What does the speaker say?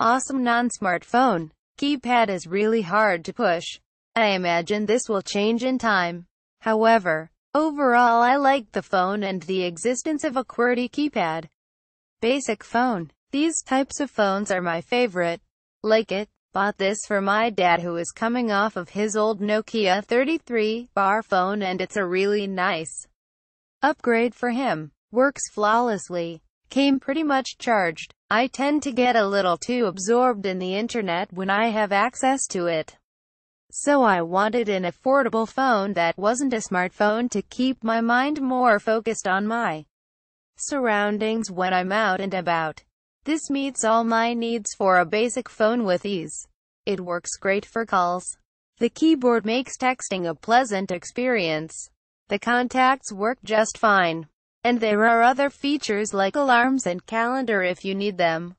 Awesome non-smartphone. Keypad is really hard to push. I imagine this will change in time. However, overall I like the phone and the existence of a QWERTY keypad. Basic phone. These types of phones are my favorite. Like it. Bought this for my dad who is coming off of his old Nokia 33 bar phone and it's a really nice upgrade for him. Works flawlessly. Came pretty much charged. I tend to get a little too absorbed in the internet when I have access to it. So I wanted an affordable phone that wasn't a smartphone to keep my mind more focused on my surroundings when I'm out and about. This meets all my needs for a basic phone with ease. It works great for calls. The keyboard makes texting a pleasant experience. The contacts work just fine. And there are other features like alarms and calendar if you need them.